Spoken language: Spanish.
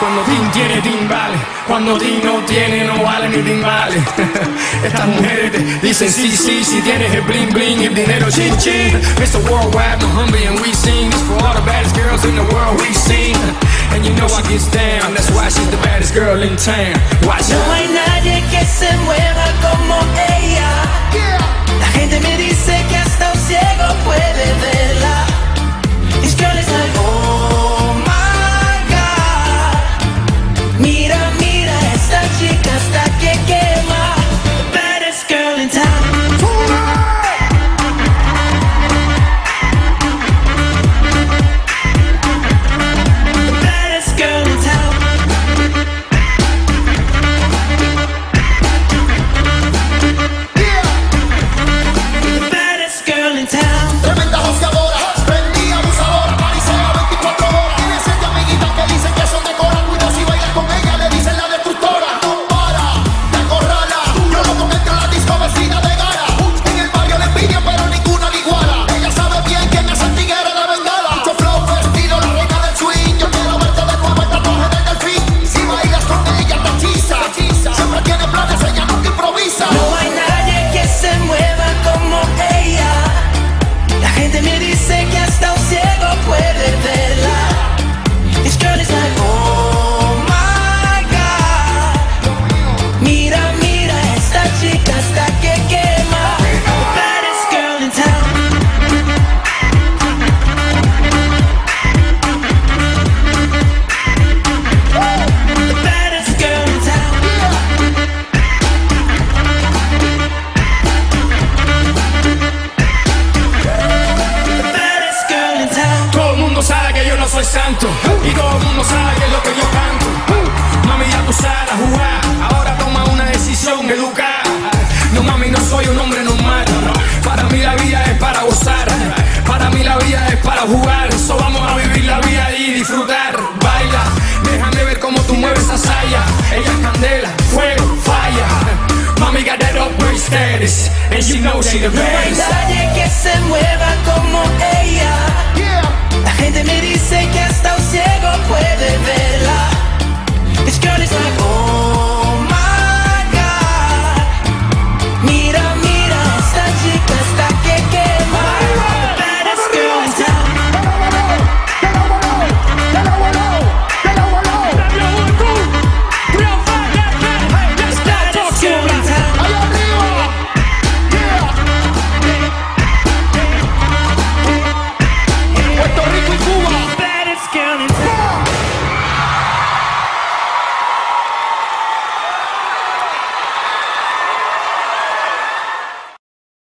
Cuando Tim tiene, Tim vale. Cuando Tim no tiene, no vale ni Tim vale. Estas mujeres te dicen sí, sí, si tienes el bling bling, el dinero chin chin. Mr. Worldwide, no humble, and we sing this for all the baddest girls in the world we've seen. And you know she gets down, that's why she's the baddest girl in town. Watch No hay nadie que se mueva como ella. Soy santo y todo el mundo sabe que es lo que yo canto. Mami, ya tú sabes jugar, ahora toma una decisión educada. No mami, no soy un hombre normal. Para mí la vida es para gozar, para mí la vida es para jugar. Eso vamos a vivir la vida y disfrutar. Baila, déjame ver cómo tú mueves esa saya. Ella es candela, fuego, falla. Mami got that upgrade status, and you know she the best. que se mueva como ella.